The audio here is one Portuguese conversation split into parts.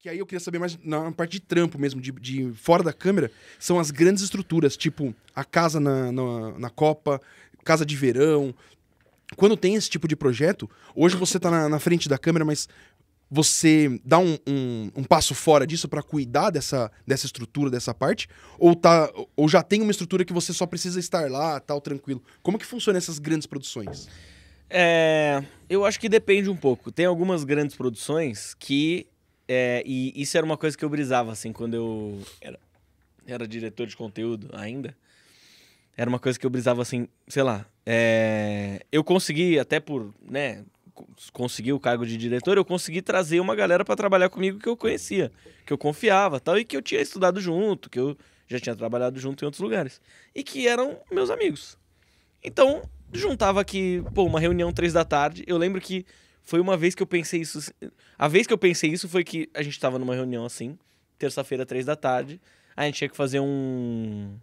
Que aí eu queria saber mais na parte de trampo mesmo, de, de fora da câmera, são as grandes estruturas, tipo a casa na, na, na Copa, casa de verão. Quando tem esse tipo de projeto, hoje você tá na, na frente da câmera, mas você dá um, um, um passo fora disso para cuidar dessa, dessa estrutura, dessa parte? Ou, tá, ou já tem uma estrutura que você só precisa estar lá, tal, tranquilo? Como que funciona essas grandes produções? É, eu acho que depende um pouco. Tem algumas grandes produções que é, e isso era uma coisa que eu brisava, assim, quando eu era, era diretor de conteúdo ainda. Era uma coisa que eu brisava, assim, sei lá. É, eu consegui, até por, né, conseguir o cargo de diretor, eu consegui trazer uma galera para trabalhar comigo que eu conhecia, que eu confiava tal, e que eu tinha estudado junto, que eu já tinha trabalhado junto em outros lugares. E que eram meus amigos. Então, juntava aqui, pô, uma reunião três da tarde. Eu lembro que foi uma vez que eu pensei isso. A vez que eu pensei isso foi que a gente tava numa reunião assim, terça-feira, três da tarde. A gente tinha que fazer um.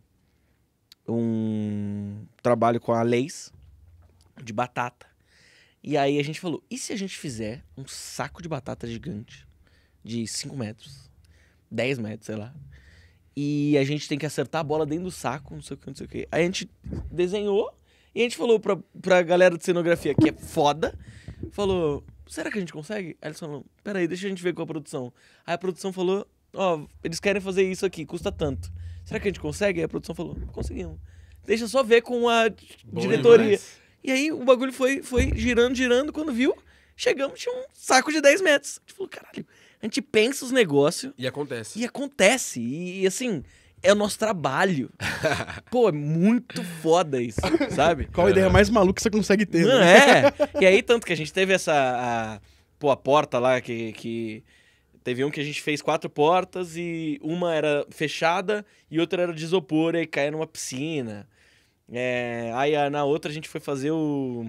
Um trabalho com a Leis de batata. E aí a gente falou: e se a gente fizer um saco de batata gigante de 5 metros, 10 metros, sei lá. E a gente tem que acertar a bola dentro do saco, não sei o que, não sei o que. Aí a gente desenhou e a gente falou pra, pra galera de cenografia que é foda falou: será que a gente consegue? Aí eles falaram: peraí, deixa a gente ver com a produção. Aí a produção falou: ó, oh, eles querem fazer isso aqui, custa tanto. Será que a gente consegue? Aí a produção falou: conseguimos. Deixa só ver com a Bom diretoria. Demais. E aí o bagulho foi, foi girando, girando. Quando viu, chegamos, tinha um saco de 10 metros. A gente falou: caralho, a gente pensa os negócios. E acontece. E acontece. E, e assim é o nosso trabalho. Pô, é muito foda isso, sabe? Qual a ideia mais maluca que você consegue ter? Não né? é. E aí, tanto que a gente teve essa. A, pô, a porta lá que, que. Teve um que a gente fez quatro portas e uma era fechada e outra era de isopor e caía numa piscina. É, aí na outra a gente foi fazer o.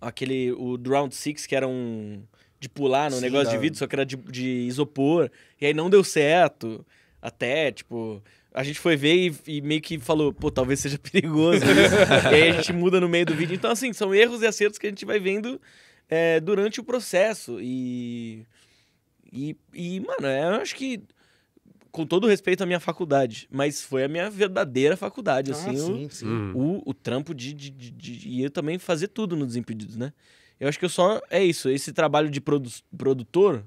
Aquele. O Round Six, que era um. De pular no Sim, negócio de vidro, só que era de, de isopor. E aí não deu certo. Até, tipo, a gente foi ver e, e, meio que falou, pô, talvez seja perigoso. e aí a gente muda no meio do vídeo. Então, assim, são erros e acertos que a gente vai vendo é, durante o processo. E, e, e, mano, é, eu acho que, com todo respeito à minha faculdade, mas foi a minha verdadeira faculdade, ah, assim, sim, o, sim. O, o, trampo de, de, de, de, E eu também fazer tudo no Desimpedidos, né? Eu acho que eu só. É isso, esse trabalho de produ produtor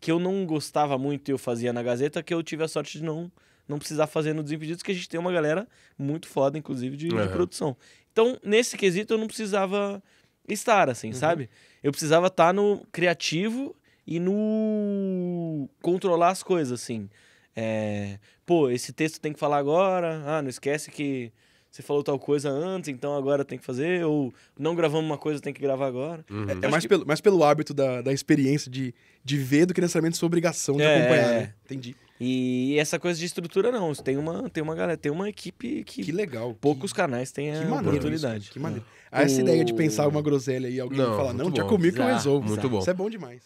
que eu não gostava muito e eu fazia na Gazeta, que eu tive a sorte de não, não precisar fazer no Desimpedidos, que a gente tem uma galera muito foda, inclusive, de, uhum. de produção. Então, nesse quesito, eu não precisava estar, assim, uhum. sabe? Eu precisava estar no criativo e no controlar as coisas, assim. É... Pô, esse texto tem que falar agora. Ah, não esquece que você falou tal coisa antes, então agora tem que fazer, ou não gravamos uma coisa, tem que gravar agora. Uhum. É, é mais, que... pelo, mais pelo hábito da, da experiência de, de ver do que necessariamente sua obrigação de é, acompanhar, né? Entendi. E essa coisa de estrutura, não. Tem uma, tem uma galera, tem uma equipe que. Que legal. Poucos que... canais têm a oportunidade. Isso, que maneiro. Ah, essa o... ideia de pensar uma groselha e alguém não, falar, não, já comigo que eu resolvo. Muito bom. Isso é bom demais.